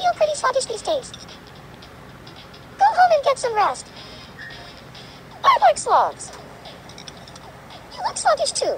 feel pretty sluggish these days. Go home and get some rest. I like slugs. You look sluggish too.